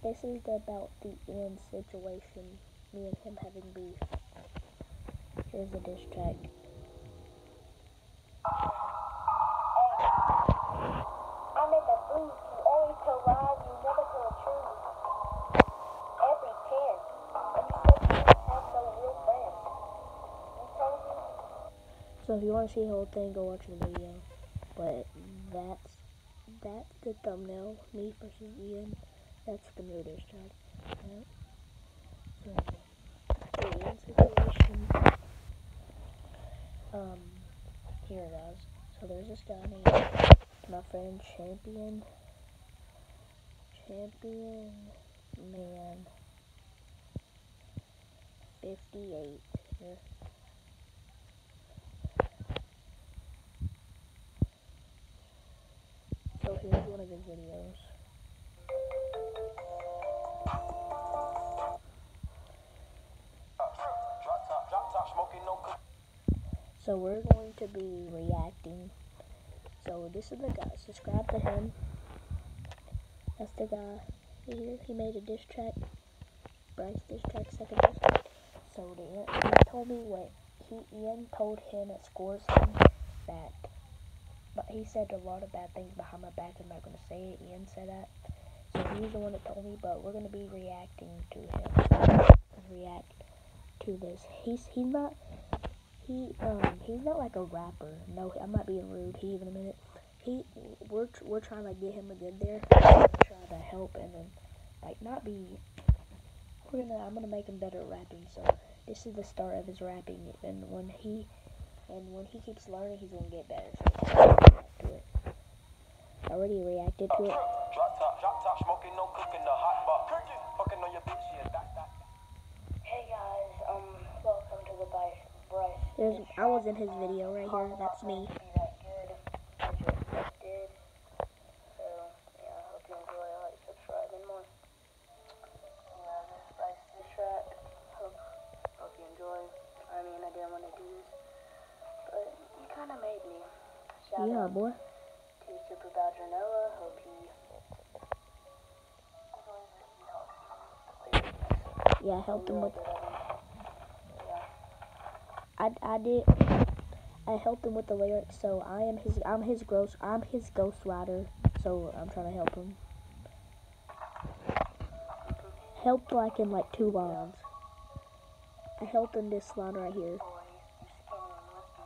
This is about the Ian situation. Me and him having beef. Here's a diss track. I'm in the booth. You always tell lies, you never tell the truth. Every chance. And you said you didn't have no real friends. You told me. So if you want to see the whole thing, go watch the video. But that's that's the thumbnail. Me versus Ian. That's the the Ian situation. Um, here it is. So there's this guy named my friend Champion. Champion Man 58 here. So here's one of his videos. So we're going to be reacting. So this is the guy. Subscribe to him. That's the guy. He made a diss track. Bryce diss track, second diss track. So the, he told me what he Ian told him at Scores him that but he said a lot of bad things behind my back. I'm not gonna say it. Ian said that. So he's the one that told me, but we're gonna be reacting to him. React to this. He's he's not he um he's not like a rapper. No, I'm not being rude. He even a minute. He we're we're trying to get him a good there. Try to help and then like not be. We're gonna I'm gonna make him better at rapping. So this is the start of his rapping, and when he and when he keeps learning, he's gonna get better. So. I already reacted to it. Drop top, drop top, smoking no cooking the There's I was in his video right here. That's me. Be that good as you expected. So, yeah, I hope you enjoy. Like, subscribe, and more. Yeah, this Bryce this track. Hope, hope you enjoy. I mean, I didn't want to do this, but you kind of made me. Shout Yeah, out boy. to Super Badger Noah. Hope he enjoys it. He helps me with the lyrics. Yeah, I helped him with. Really good at them. Yeah. I, I did. I helped him with the lyrics, so I am his. I'm his ghost. I'm his ghostwriter. So I'm trying to help him. Helped like in like two lines. I helped in this line right here. boys, you skinny and lippy.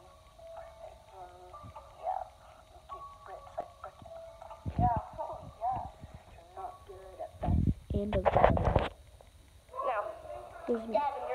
Yeah, you get bricks like bricky. Yeah, yeah. You're not good at that. End of the. Now, Here's me. Gavin,